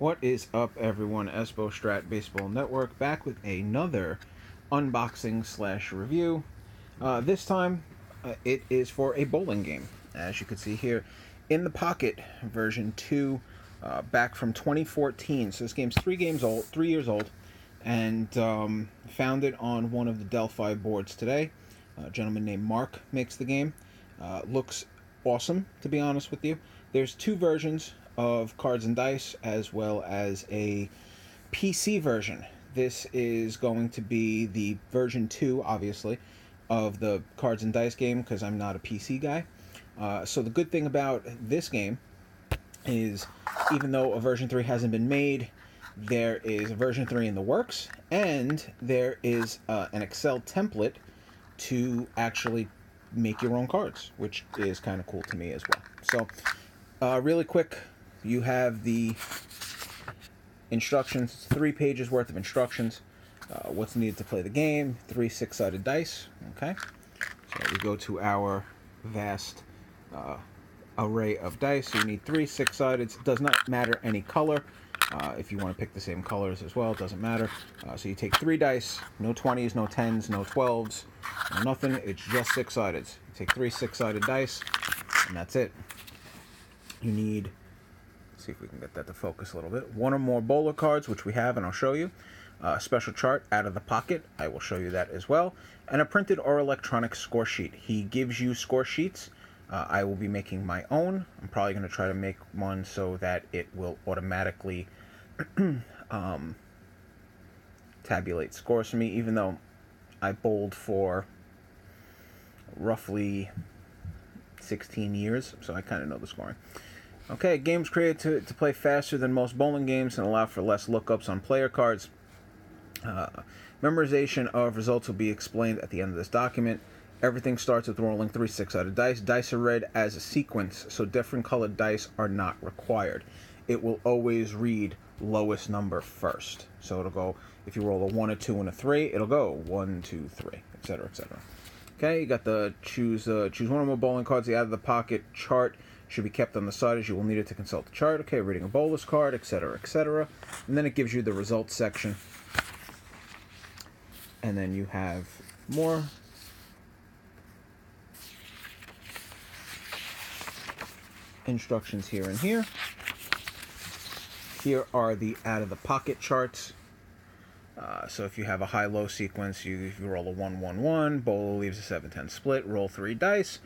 What is up, everyone? Espo Strat Baseball Network back with another unboxing slash review. Uh, this time, uh, it is for a bowling game, as you can see here in the pocket version two, uh, back from 2014. So this game's three games old, three years old, and um, found it on one of the Delphi boards today. A gentleman named Mark makes the game. Uh, looks awesome, to be honest with you. There's two versions of Cards and Dice as well as a PC version. This is going to be the version 2, obviously, of the Cards and Dice game because I'm not a PC guy. Uh, so the good thing about this game is even though a version 3 hasn't been made, there is a version 3 in the works, and there is uh, an Excel template to actually make your own cards, which is kind of cool to me as well. So, uh, really quick, you have the instructions, three pages worth of instructions. Uh, what's needed to play the game, three six sided dice. Okay, so we go to our vast uh, array of dice. So you need three six sided. It does not matter any color. Uh, if you want to pick the same colors as well, it doesn't matter. Uh, so you take three dice, no 20s, no 10s, no 12s, no nothing. It's just six sided. Take three six sided dice, and that's it. You need see if we can get that to focus a little bit. One or more bowler cards, which we have, and I'll show you. A uh, special chart out of the pocket, I will show you that as well. And a printed or electronic score sheet. He gives you score sheets. Uh, I will be making my own. I'm probably going to try to make one so that it will automatically um, tabulate scores for me, even though I bowled for roughly 16 years, so I kind of know the scoring. Okay, games created to, to play faster than most bowling games and allow for less lookups on player cards. Uh, memorization of results will be explained at the end of this document. Everything starts with rolling three six-sided dice. Dice are read as a sequence, so different colored dice are not required. It will always read lowest number first. So it'll go, if you roll a one, a two, and a three, it'll go one, two, three, etc., etc. Okay, you got the choose uh, choose one or more bowling cards. The out of the pocket chart should be kept on the side as you will need it to consult the chart. Okay, reading a bowler's card, etc., etc. And then it gives you the results section. And then you have more. Instructions here and here. Here are the out of the pocket charts. Uh, so if you have a high low sequence, you, you roll a 1 1 1, bowler leaves a 7 10 split, roll three dice.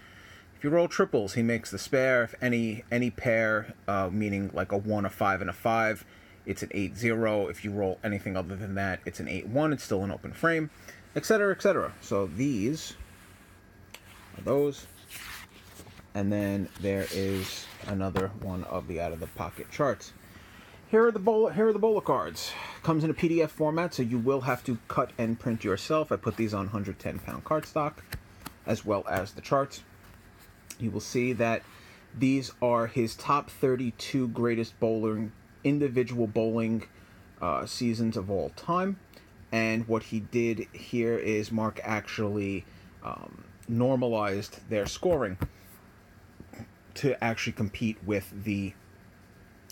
If you roll triples, he makes the spare. If any any pair, uh, meaning like a 1, a 5, and a 5, it's an 8 0. If you roll anything other than that, it's an 8 1. It's still an open frame, etc. etc. So these are those. And then there is another one of the out of the pocket charts. Here are the bowl. Here are the bowler cards. Comes in a PDF format, so you will have to cut and print yourself. I put these on 110 pound cardstock, as well as the charts. You will see that these are his top 32 greatest bowling individual bowling uh, seasons of all time. And what he did here is Mark actually um, normalized their scoring to actually compete with the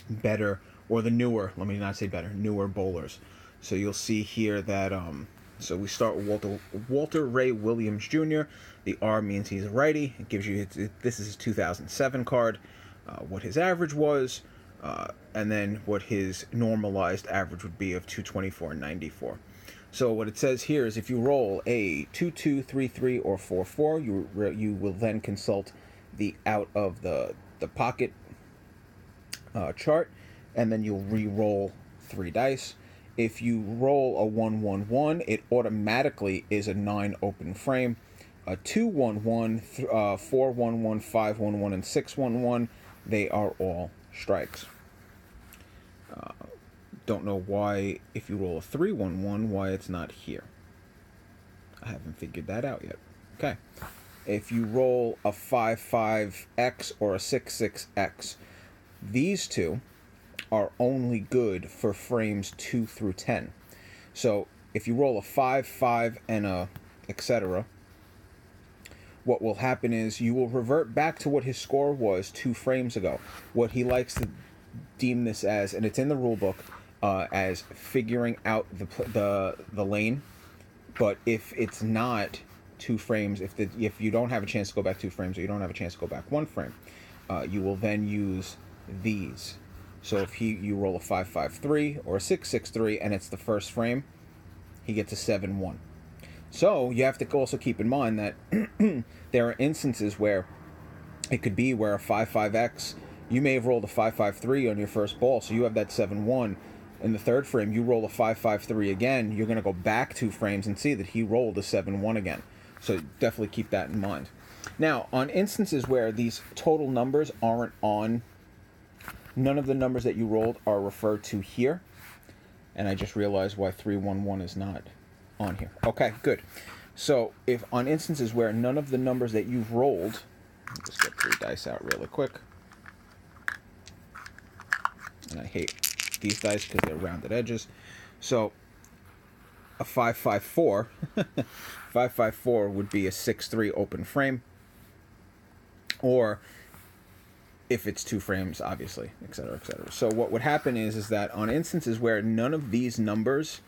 better or the newer, let me not say better, newer bowlers. So you'll see here that um, so we start with Walter Walter Ray Williams Jr. The R means he's a righty. It gives you this is his 2007 card, uh, what his average was, uh, and then what his normalized average would be of 224.94. So what it says here is if you roll a 2 2 3 3 or 4 4, you you will then consult the out of the the pocket uh, chart and then you'll re-roll three dice. If you roll a 1 1 1, it automatically is a 9 open frame. A 2 1 1, uh, 4 1 1, 5 1 1, and 6 1 1, they are all strikes. Uh, don't know why, if you roll a 3 1 1, why it's not here. I haven't figured that out yet. Okay. If you roll a 5 5X or a 6 6X, these two are only good for frames 2 through 10. So if you roll a 5, 5, and a etc., what will happen is you will revert back to what his score was two frames ago. What he likes to deem this as, and it's in the rule book, uh, as figuring out the the the lane. But if it's not two frames, if the if you don't have a chance to go back two frames, or you don't have a chance to go back one frame, uh, you will then use these. So if he you roll a five five three or a six six three, and it's the first frame, he gets a seven one. So you have to also keep in mind that there are instances where it could be where a 5-5x, you may have rolled a 5-5-3 on your first ball, so you have that 7-1. In the third frame, you roll a 5-5-3 again, you're going to go back two frames and see that he rolled a 7-1 again. So definitely keep that in mind. Now, on instances where these total numbers aren't on, none of the numbers that you rolled are referred to here. And I just realized why 311 is not on here. Okay, good. So if on instances where none of the numbers that you've rolled, just get three dice out really quick. And I hate these dice because they're rounded edges. So a 554, 554 would be a 6-3 open frame. Or if it's two frames, obviously, et cetera, et cetera. So what would happen is is that on instances where none of these numbers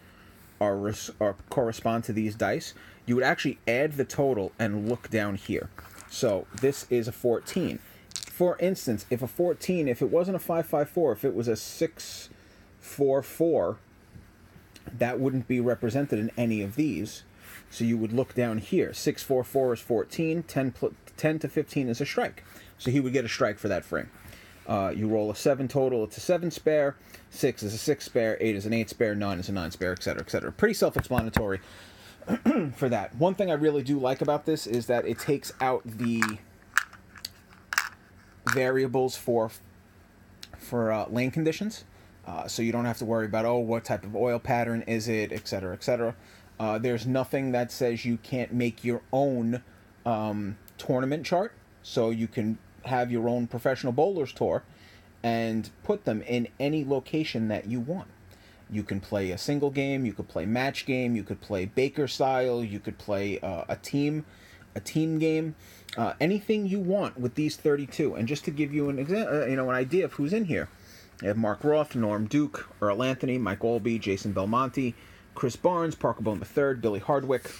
are, res- are correspond to these dice, you would actually add the total and look down here. So this is a 14. For instance, if a 14, if it wasn't a 554, if it was a 644, that wouldn't be represented in any of these. So you would look down here. 644 is 14, 10, 10 to 15 is a strike. So he would get a strike for that frame. Uh, you roll a 7 total, it's a 7 spare. 6 is a 6 spare. 8 is an 8 spare. 9 is a 9 spare, etc., etc. Pretty self explanatory for that. One thing I really do like about this is that it takes out the variables for for uh, lane conditions. Uh, so you don't have to worry about oh what type of oil pattern is it, etc., etc. Uh, there's nothing that says you can't make your own um, tournament chart, so you can have your own professional bowlers tour and put them in any location that you want. You can play a single game, you could play match game, you could play Baker style, you could play uh, a team, a team game, uh, anything you want with these 32. And just to give you an example, uh, you know, an idea of who's in here, you have Mark Roth, Norm Duke, Earl Anthony, Mike Aulby, Jason Belmonte, Chris Barnes, Parker Bohn III, Billy Hardwick.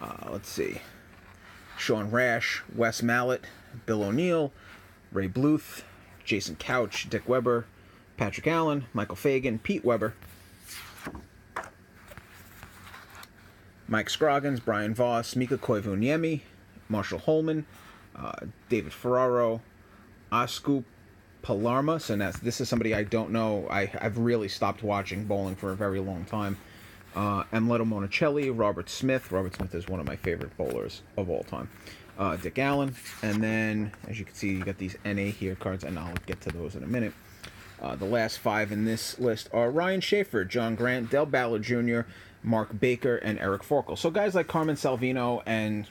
Uh, let's see. Sean Rash, Wes Malott, Bill O'Neill, Ray Bluth, Jason Couch, Dick Weber, Patrick Allen, Michael Fagan, Pete Weber, Mike Scroggins, Brian Voss, Mika Koivuniemi, Marshall Holman, uh, David Ferraro, Osku Palermaa. And that's, this is somebody I don't know. I, I've really stopped watching bowling for a very long time. Uh, Amleto Monacelli, Robert Smith. Robert Smith is one of my favorite bowlers of all time. Uh, Dick Allen. And then, as you can see, you got these NA here cards, and I'll get to those in a minute. Uh, the last five in this list are Ryan Shafer, John Grant, Del Ballard Jr., Mark Baker, and Eric Forkel. So guys like Carmen Salvino and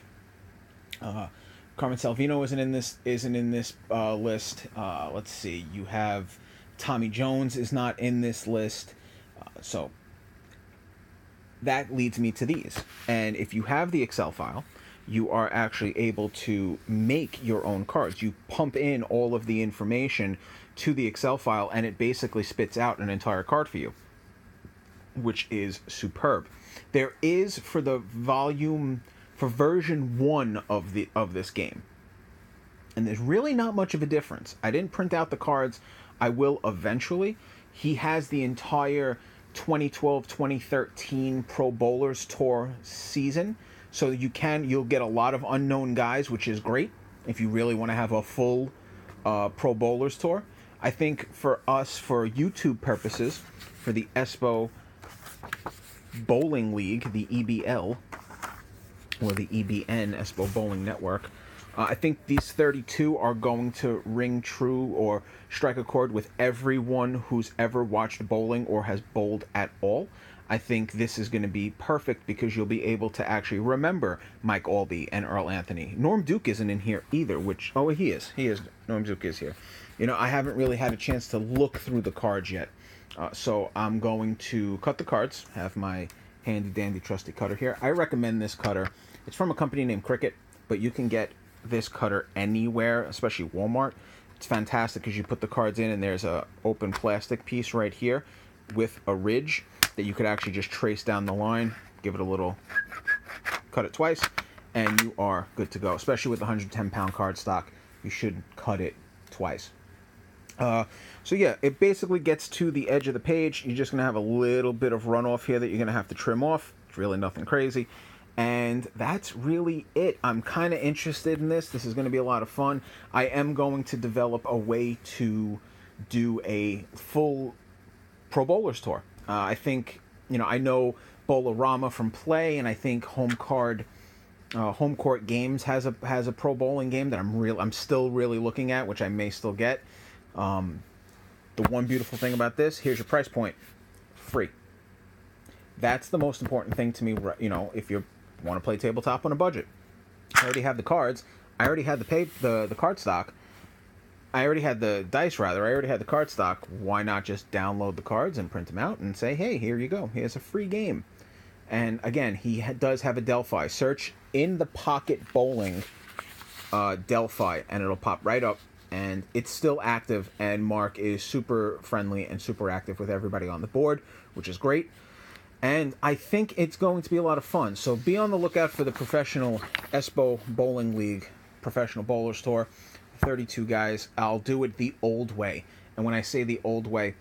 uh, Carmen Salvino isn't in this isn't in this uh, list. Uh, let's see, you have Tommy Jones is not in this list. Uh, so that leads me to these. And if you have the Excel file, you are actually able to make your own cards. You pump in all of the information to the Excel file, and it basically spits out an entire card for you, which is superb. There is for the volume for version one of the of this game, and there's really not much of a difference. I didn't print out the cards. I will eventually. He has the entire 2012 2013 Pro Bowlers Tour season. So you can you'll get a lot of unknown guys, which is great if you really want to have a full uh, Pro Bowlers Tour. I think for us, for YouTube purposes, for the ESPO Bowling League, the EBL, or the EBN, ESPO Bowling Network, uh, I think these 32 are going to ring true or strike a chord with everyone who's ever watched bowling or has bowled at all. I think this is going to be perfect because you'll be able to actually remember Mike Aulby and Earl Anthony. Norm Duke isn't in here either, which, oh, he is. He is. Norm Duke is here. You know, I haven't really had a chance to look through the cards yet. Uh, so I'm going to cut the cards, have my handy dandy trusty cutter here. I recommend this cutter. It's from a company named Cricut, but you can get this cutter anywhere, especially Walmart. it's fantastic because you put the cards in and there's a open plastic piece right here with a ridge that you could actually just trace down the line, give it a little, cut it twice, and you are good to go. Especially with the 110 pound card stock, you should cut it twice. Uh, so yeah, it basically gets to the edge of the page. You're just gonna have a little bit of runoff here that you're gonna have to trim off. It's really nothing crazy. And that's really it. I'm kind of interested in this. This is going to be a lot of fun. I am going to develop a way to do a full Pro Bowlers tour. Uh, I think, you know, I know Bowl-O-Rama from Play, and I think Home Card. Uh, home court games has a has a pro bowling game that I'm real I'm still really looking at, which I may still get. Um, the one beautiful thing about this, here's your price point, free. That's the most important thing to me. You know, if you want to play tabletop on a budget, I already have the cards. I already had the pay the the card stock. I already had the dice rather. I already had the card stock. Why not just download the cards and print them out and say, "Hey, here you go. Here's a free game." And again, he ha- does have a Delphi. Search in the pocket bowling uh, Delphi, and it'll pop right up and it's still active and mark is super friendly and super active with everybody on the board which is great and i think it's going to be a lot of fun. So be on the lookout for the professional espo bowling league professional bowlers tour. 32 guys. I'll do it the old way. And when i say the old way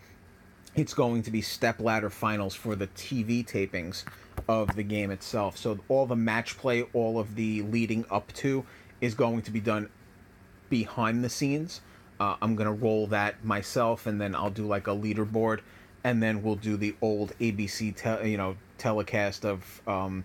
it's going to be step ladder finals for the tv tapings of the game itself. So all the match play all of the leading up to is going to be done behind the scenes. Uh, I'm gonna roll that myself, and then I'll do like a leaderboard, and then we'll do the old ABC, te- you know, telecast of um,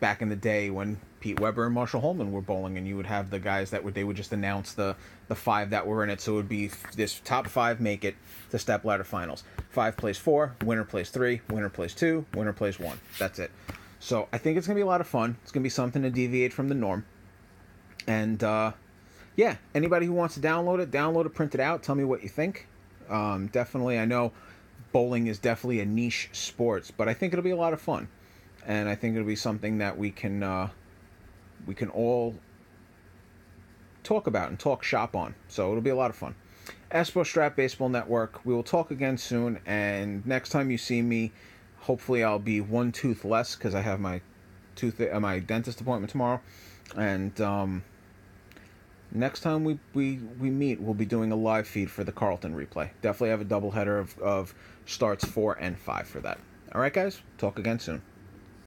back in the day when Pete Weber and Marshall Holman were bowling, and you would have the guys that would they would just announce the the five that were in it. So it would be this top five make it to step ladder finals. Five plays four, winner plays three, winner plays two, winner plays one. That's it. So I think it's gonna be a lot of fun. It's gonna be something to deviate from the norm. And uh, yeah, anybody who wants to download it, download it, print it out. Tell me what you think. Um, definitely, I know bowling is definitely a niche sport, but I think it'll be a lot of fun, and I think it'll be something that we can uh, we can all talk about and talk shop on. So it'll be a lot of fun. Espo Strat Baseball Network. We will talk again soon, and next time you see me, hopefully I'll be one tooth less because I have my tooth uh, my dentist appointment tomorrow, and um, next time we, we, we meet, we'll be doing a live feed for the Carlton replay. Definitely have a doubleheader of, of starts four and five for that. All right, guys, talk again soon.